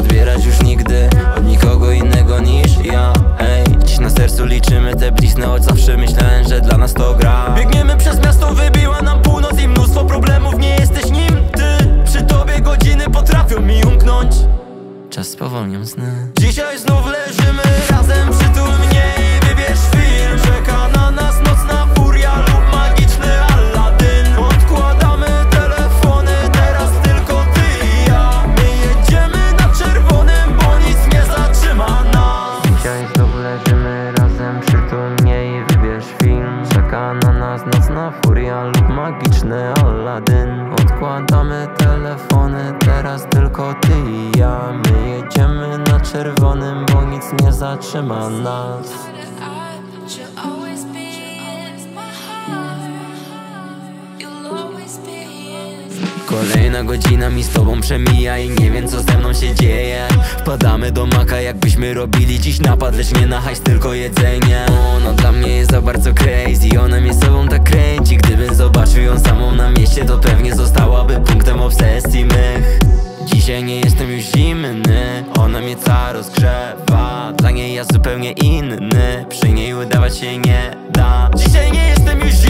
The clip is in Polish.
odbierać już nigdy Od nikogo innego niż ja. Ej, dziś na sercu liczymy te blizny Choć zawsze myślałem, że dla nas to gra. Biegniemy przez miasto, wybiła nam północ I mnóstwo problemów, nie jesteś nim. Ty, przy tobie godziny potrafią mi umknąć. Czas spowolnią sny Dzisiaj znów leżymy mnie i wybierz film. Czeka na nas nocna furia lub magiczny Aladdin. Odkładamy telefony, teraz tylko ty i ja. My jedziemy na czerwonym, bo nic nie zatrzyma nas Kolejna godzina mi z tobą przemija i nie wiem co ze mną się dzieje. Wpadamy do maka jakbyśmy robili dziś napad, lecz nie na hajs, tylko jedzenie. Ona dla mnie jest za bardzo crazy, ona mnie sobą tak kręci. Gdybym zobaczył ją samą na mieście, to pewnie zostałaby punktem obsesji mych. Dzisiaj nie jestem już zimny, ona mnie cała rozgrzewa. Dla niej ja zupełnie inny, przy niej udawać się nie da. Dzisiaj nie jestem już zimny